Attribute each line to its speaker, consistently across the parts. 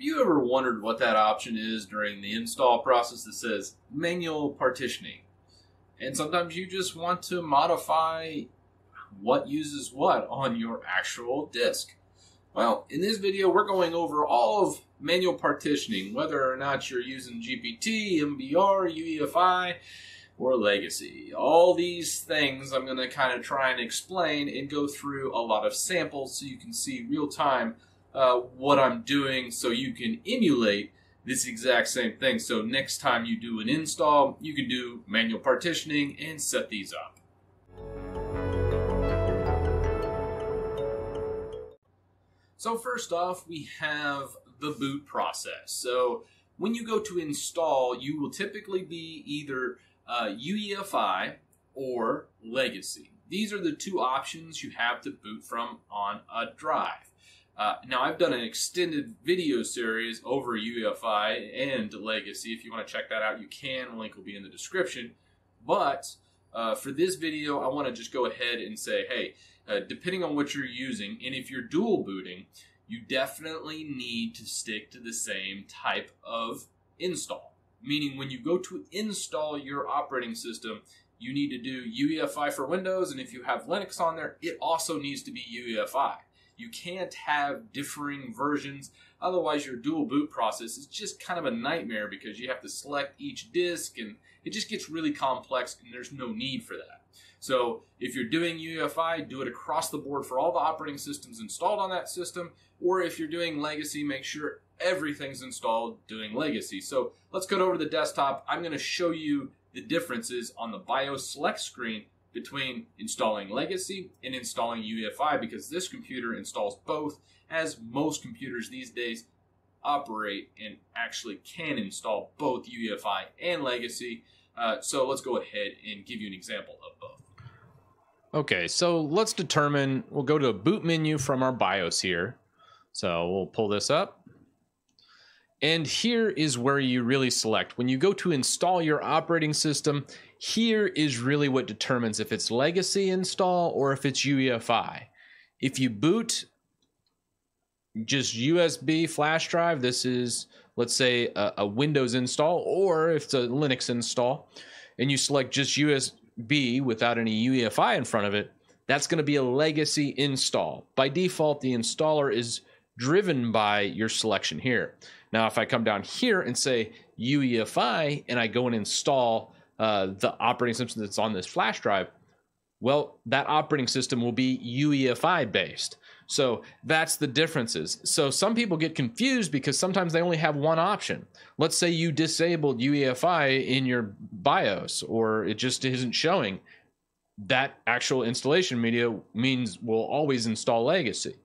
Speaker 1: Have you ever wondered what that option is during the install process that says manual partitioning? And sometimes you just want to modify what uses what on your actual disk. Well, in this video, we're going over all of manual partitioning, whether or not you're using GPT, MBR, UEFI, or legacy. All these things I'm going to kind of try and explain and go through a lot of samples so you can see real time uh, what I'm doing so you can emulate this exact same thing. So next time you do an install, you can do manual partitioning and set these up. So first off, we have the boot process. So when you go to install, you will typically be either uh, UEFI or Legacy. These are the two options you have to boot from on a drive. Uh, now, I've done an extended video series over UEFI and Legacy. If you want to check that out, you can. Link will be in the description. But uh, for this video, I want to just go ahead and say, hey, uh, depending on what you're using, and if you're dual booting, you definitely need to stick to the same type of install meaning when you go to install your operating system, you need to do UEFI for Windows, and if you have Linux on there, it also needs to be UEFI. You can't have differing versions, otherwise, your dual boot process is just kind of a nightmare because you have to select each disk and it just gets really complex, and there's no need for that. So, if you're doing UEFI, do it across the board for all the operating systems installed on that system, or if you're doing legacy, make sure everything's installed doing legacy. So let's go over to the desktop. I'm going to show you the differences on the BIOS select screen between installing legacy and installing UEFI because this computer installs both as most computers these days operate and actually can install both UEFI and legacy. Uh, so let's go ahead and give you an example of both.
Speaker 2: Okay, so let's determine, we'll go to a boot menu from our BIOS here. So we'll pull this up. And here is where you really select. When you go to install your operating system, here is really what determines if it's legacy install or if it's UEFI. If you boot just USB flash drive, this is, let's say, a, a Windows install, or if it's a Linux install, and you select just USB without any UEFI in front of it, that's going to be a legacy install. By default, the installer is driven by your selection here. Now, if I come down here and say UEFI and I go and install uh, the operating system that's on this flash drive, well, that operating system will be UEFI based. So that's the differences. So some people get confused because sometimes they only have one option. Let's say you disabled UEFI in your BIOS or it just isn't showing. That actual installation media means we'll always install legacy.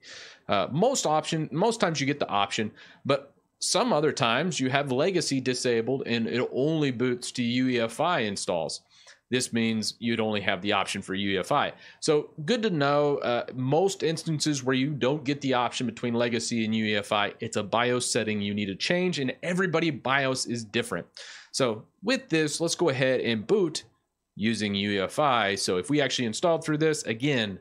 Speaker 2: Uh, most option, most times you get the option, but some other times you have legacy disabled and it only boots to UEFI installs. This means you'd only have the option for UEFI. So good to know. Uh, most instances where you don't get the option between legacy and UEFI, it's a BIOS setting you need to change, and everybody BIOS is different. So with this, let's go ahead and boot using UEFI. So if we actually installed through this, again,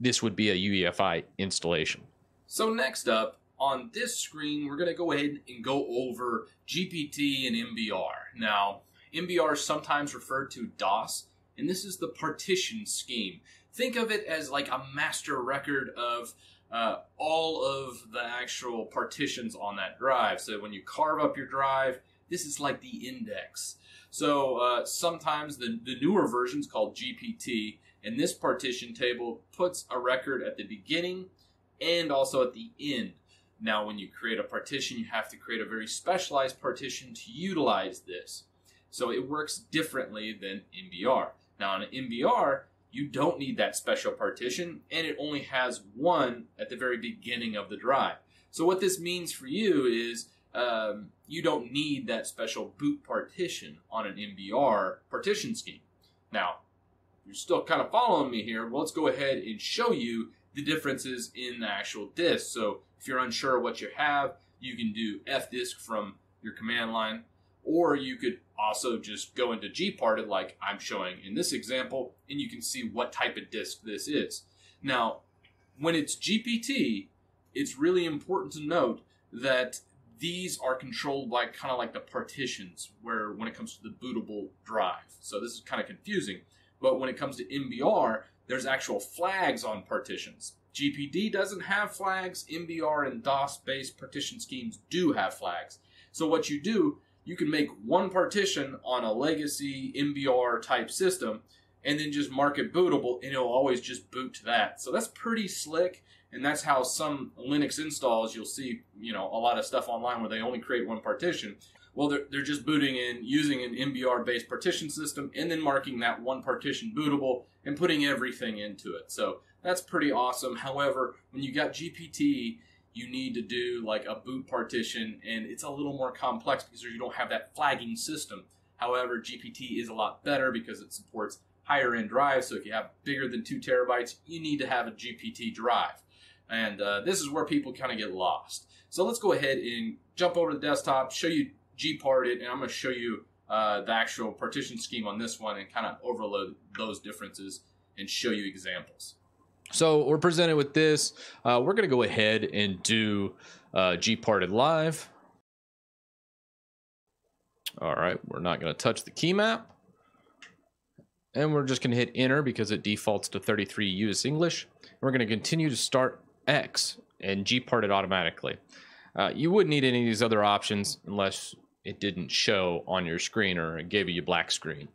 Speaker 2: this would be a UEFI installation.
Speaker 1: So next up, on this screen, we're going to go ahead and go over GPT and MBR. Now, MBR is sometimes referred to DOS, and this is the partition scheme. Think of it as like a master record of uh, all of the actual partitions on that drive. So when you carve up your drive, this is like the index. So uh, sometimes the, the newer versions called GPT, and this partition table puts a record at the beginning and also at the end. Now, when you create a partition, you have to create a very specialized partition to utilize this. So it works differently than MBR. Now, on MBR, you don't need that special partition, and it only has one at the very beginning of the drive. So what this means for you is um, you don't need that special boot partition on an MBR partition scheme. Now, you're still kind of following me here. Well, let's go ahead and show you the differences in the actual disk. So if you're unsure what you have, you can do fdisk from your command line, or you could also just go into gparted like I'm showing in this example, and you can see what type of disk this is. Now, when it's GPT, it's really important to note that these are controlled by kind of like the partitions where when it comes to the bootable drive. So this is kind of confusing. But when it comes to MBR, there's actual flags on partitions. GPT doesn't have flags. MBR and DOS based partition schemes do have flags. So what you do, you can make one partition on a legacy MBR type system and then just mark it bootable and it'll always just boot to that. So that's pretty slick and that's how some Linux installs you'll see, you know, a lot of stuff online where they only create one partition. Well, they're, they're just booting in using an MBR based partition system and then marking that one partition bootable and putting everything into it. So that's pretty awesome. However, when you got GPT, you need to do like a boot partition and it's a little more complex because you don't have that flagging system. However, GPT is a lot better because it supports higher end drives. So if you have bigger than two terabytes, you need to have a GPT drive. And uh, this is where people kind of get lost. So let's go ahead and jump over to the desktop, show you gparted, and I'm going to show you uh, the actual partition scheme on this one and kind of overload those differences and show you examples.
Speaker 2: So we're presented with this. Uh, we're going to go ahead and do uh, gparted live. All right, we're not going to touch the key map. And we're just going to hit enter because it defaults to 33 US English. We're going to continue to start X and gparted automatically. Uh, you wouldn't need any of these other options unless it didn't show on your screen or it gave you a black screen.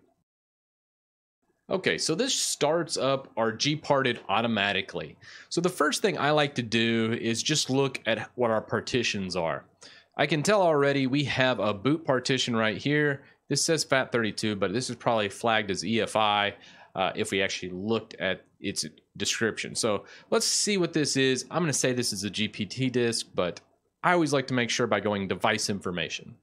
Speaker 2: Okay, so this starts up our gparted automatically. So the first thing I like to do is just look at what our partitions are. I can tell already we have a boot partition right here. This says FAT32, but this is probably flagged as EFI uh, if we actually looked at its description. So let's see what this is. I'm going to say this is a GPT disk, but I always like to make sure by going device information.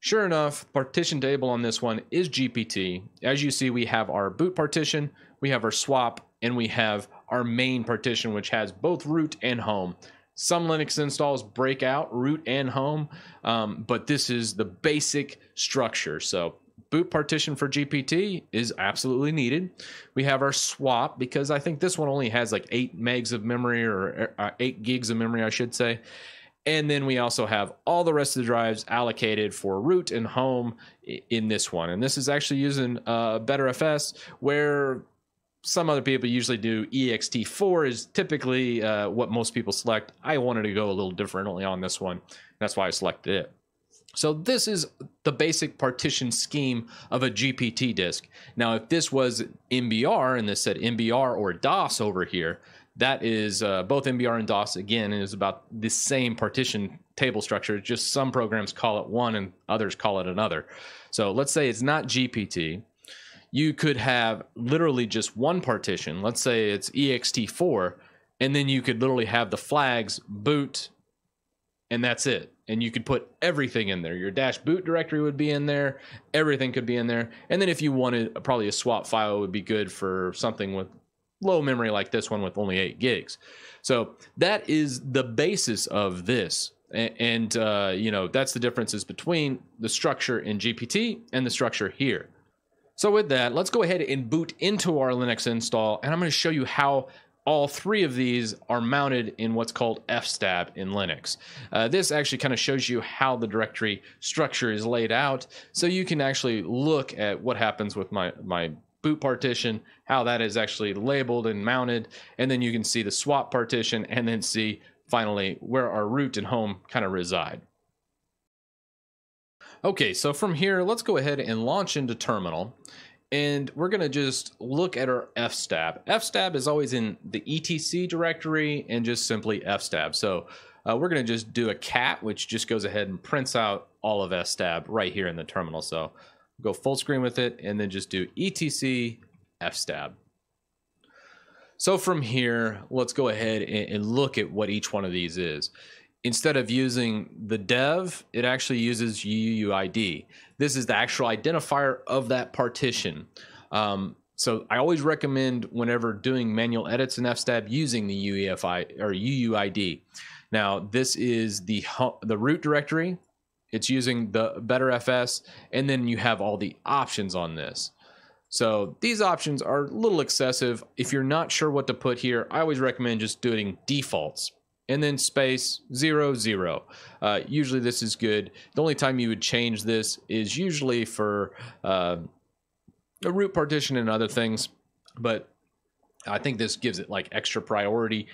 Speaker 2: Sure enough, partition table on this one is GPT. As you see, we have our boot partition, we have our swap, and we have our main partition, which has both root and home. Some Linux installs break out root and home, um, but this is the basic structure. So boot partition for GPT is absolutely needed. We have our swap because I think this one only has like eight megs of memory or uh, eight gigs of memory, I should say. And then we also have all the rest of the drives allocated for root and home in this one. And this is actually using uh, Btrfs, where some other people usually do ext4 is typically uh, what most people select. I wanted to go a little differently on this one. That's why I selected it. So this is the basic partition scheme of a GPT disk. Now, if this was MBR and this said MBR or DOS over here, that is uh, both MBR and DOS again is about the same partition table structure. Just some programs call it one and others call it another. So let's say it's not GPT. You could have literally just one partition. Let's say it's ext4, and then you could literally have the flags boot, and that's it and you could put everything in there. Your dash boot directory would be in there. Everything could be in there. And then if you wanted, probably a swap file would be good for something with low memory like this one with only eight gigs. So that is the basis of this. And, uh, you know, that's the differences between the structure in GPT and the structure here. So with that, let's go ahead and boot into our Linux install. And I'm going to show you how all three of these are mounted in what's called fstab in Linux. Uh, this actually kind of shows you how the directory structure is laid out, so you can actually look at what happens with my, my boot partition, how that is actually labeled and mounted, and then you can see the swap partition, and then see finally where our root and home kind of reside. Okay, so from here, let's go ahead and launch into terminal and we're going to just look at our fstab. fstab is always in the etc directory and just simply fstab. So uh, we're going to just do a cat, which just goes ahead and prints out all of fstab right here in the terminal. So go full screen with it and then just do etc fstab. So from here, let's go ahead and look at what each one of these is instead of using the dev, it actually uses UUID. This is the actual identifier of that partition. Um, so I always recommend whenever doing manual edits in FSTAB using the UEFI or UUID. Now this is the the root directory. It's using the Btrfs, and then you have all the options on this. So these options are a little excessive. If you're not sure what to put here, I always recommend just doing defaults and then space zero zero. Uh, usually this is good. The only time you would change this is usually for uh, a root partition and other things, but I think this gives it like extra priority.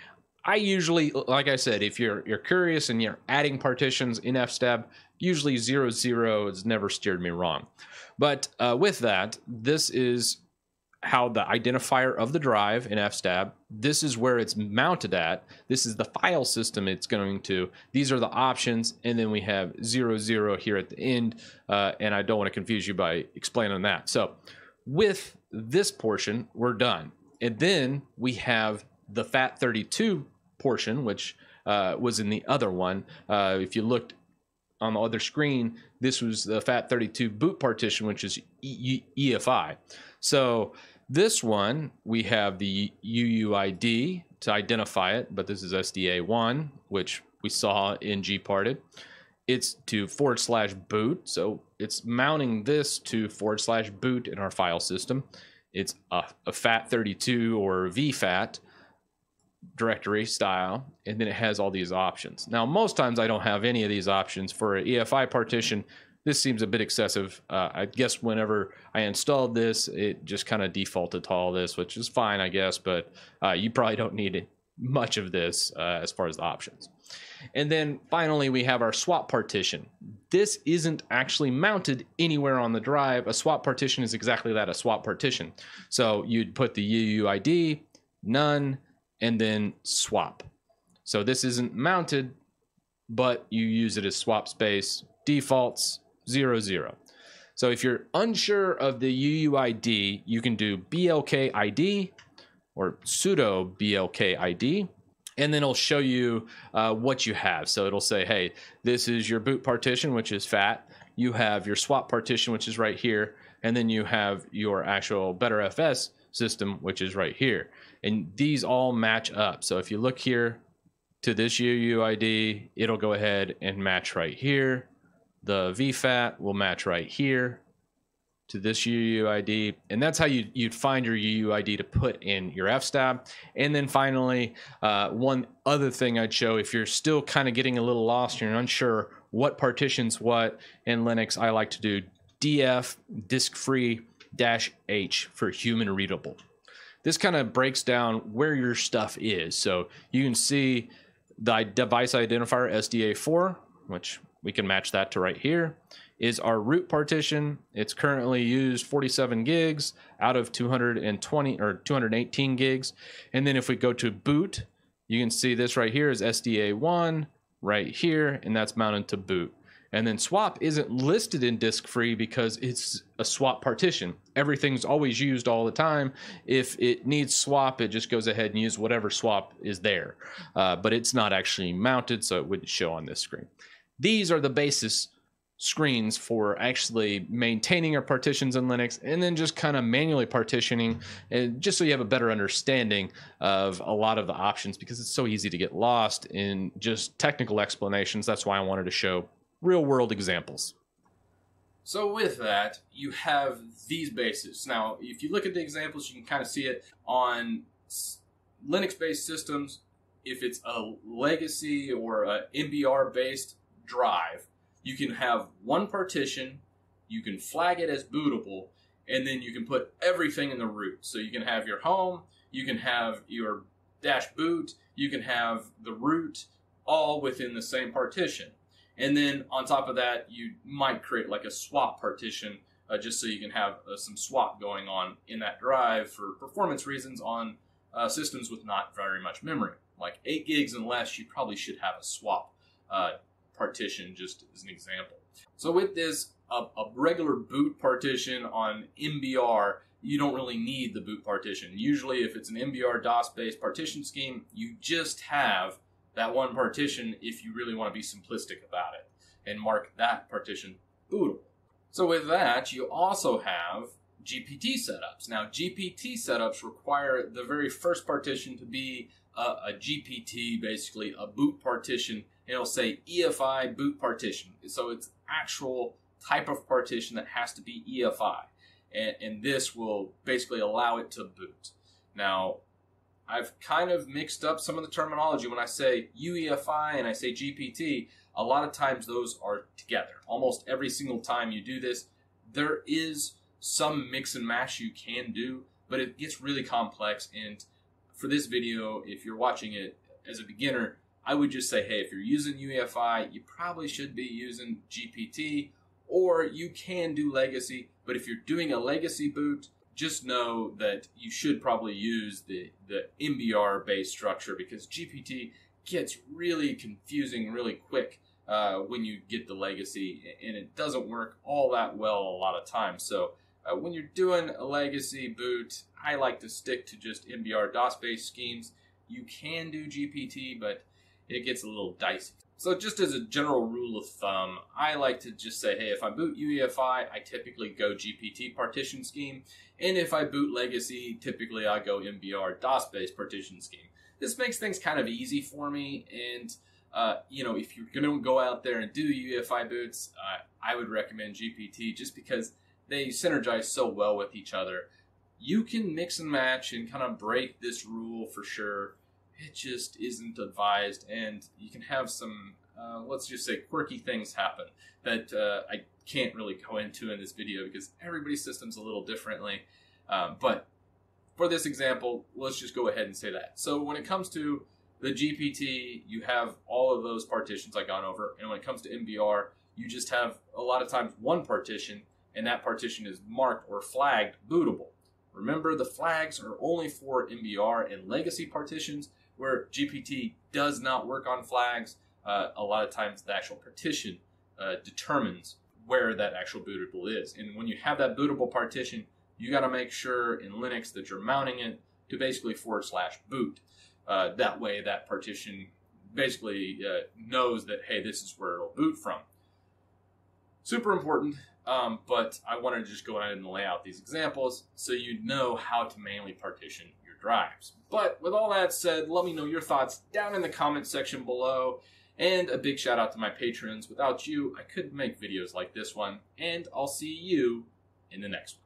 Speaker 2: I usually, like I said, if you're you're curious and you're adding partitions in FSTAB, usually zero zero has never steered me wrong. But uh, with that, this is how the identifier of the drive in FSTAB, this is where it's mounted at. This is the file system it's going to. These are the options, and then we have zero zero here at the end. Uh, and I don't want to confuse you by explaining that. So with this portion, we're done. And then we have the FAT32 portion, which uh, was in the other one. Uh, if you looked on the other screen, this was the FAT32 boot partition, which is EFI. So this one, we have the UUID to identify it, but this is SDA1, which we saw in gparted. It's to forward slash boot, so it's mounting this to forward slash boot in our file system. It's a, a FAT32 or VFAT directory style, and then it has all these options. Now, most times I don't have any of these options. For an EFI partition, this seems a bit excessive. Uh, I guess whenever I installed this, it just kind of defaulted to all this, which is fine, I guess, but uh, you probably don't need much of this uh, as far as the options. And then finally, we have our swap partition. This isn't actually mounted anywhere on the drive. A swap partition is exactly that, a swap partition. So you'd put the UUID, none, and then swap. So this isn't mounted, but you use it as swap space, defaults, zero zero. So if you're unsure of the UUID, you can do BLK ID or sudo BLK ID, and then it'll show you uh, what you have. So it'll say, hey, this is your boot partition, which is fat. You have your swap partition, which is right here, and then you have your actual Btrfs system, which is right here. And these all match up. So if you look here to this UUID, it'll go ahead and match right here the VFAT will match right here to this UUID. And that's how you, you'd find your UUID to put in your FSTAB. And then finally, uh, one other thing I'd show if you're still kind of getting a little lost, you're unsure what partitions what in Linux, I like to do DF disk free H for human readable. This kind of breaks down where your stuff is. So you can see the device identifier SDA4, which we can match that to right here, is our root partition. It's currently used 47 gigs out of 220 or 218 gigs. And then if we go to boot, you can see this right here is SDA1 right here, and that's mounted to boot. And then swap isn't listed in disk free because it's a swap partition. Everything's always used all the time. If it needs swap, it just goes ahead and use whatever swap is there. Uh, but it's not actually mounted, so it wouldn't show on this screen. These are the basis screens for actually maintaining our partitions in Linux and then just kind of manually partitioning and just so you have a better understanding of a lot of the options because it's so easy to get lost in just technical explanations. That's why I wanted to show real world examples.
Speaker 1: So with that, you have these bases. Now, if you look at the examples, you can kind of see it on Linux-based systems. If it's a legacy or a MBR-based drive, you can have one partition, you can flag it as bootable, and then you can put everything in the root. So you can have your home, you can have your dash boot, you can have the root all within the same partition. And then on top of that, you might create like a swap partition uh, just so you can have uh, some swap going on in that drive for performance reasons on uh, systems with not very much memory. Like 8 gigs and less, you probably should have a swap uh, partition just as an example. So with this, a, a, regular boot partition on MBR, you don't really need the boot partition. Usually if it's an MBR DOS-based partition scheme, you just have that one partition if you really want to be simplistic about it and mark that partition bootable. So with that, you also have GPT setups. Now, GPT setups require the very first partition to be a, a GPT, basically a boot partition it'll say EFI boot partition. So it's actual type of partition that has to be EFI. And, and this will basically allow it to boot. Now, I've kind of mixed up some of the terminology when I say UEFI and I say GPT. A lot of times those are together. Almost every single time you do this, there is some mix and match you can do, but it gets really complex. And for this video, if you're watching it as a beginner, I would just say, hey, if you're using UEFI, you probably should be using GPT, or you can do legacy. But if you're doing a legacy boot, just know that you should probably use the, the MBR based structure because GPT gets really confusing really quick uh, when you get the legacy, and it doesn't work all that well a lot of times. So uh, when you're doing a legacy boot, I like to stick to just MBR DOS based schemes. You can do GPT, but it gets a little dicey. So just as a general rule of thumb, I like to just say, hey, if I boot UEFI, I typically go GPT partition scheme. And if I boot legacy, typically I go MBR DOS-based partition scheme. This makes things kind of easy for me. And, uh, you know, if you're going to go out there and do UEFI boots, uh, I would recommend GPT just because they synergize so well with each other. You can mix and match and kind of break this rule for sure it just isn't advised, and you can have some, uh, let's just say, quirky things happen that uh, I can't really go into in this video because everybody's system's a little differently. Um, but for this example, let's just go ahead and say that. So when it comes to the GPT, you have all of those partitions I've gone over, and when it comes to MBR, you just have a lot of times one partition, and that partition is marked or flagged bootable. Remember, the flags are only for MBR and legacy partitions, where GPT does not work on flags. Uh, a lot of times the actual partition uh, determines where that actual bootable is. And when you have that bootable partition, you got to make sure in Linux that you're mounting it to basically forward slash boot. Uh, that way, that partition basically uh, knows that, hey, this is where it'll boot from. Super important, um, but I wanted to just go ahead and lay out these examples so you know how to manually partition drives. But with all that said, let me know your thoughts down in the comment section below. And a big shout out to my patrons. Without you, I couldn't make videos like this one. And I'll see you in the next one.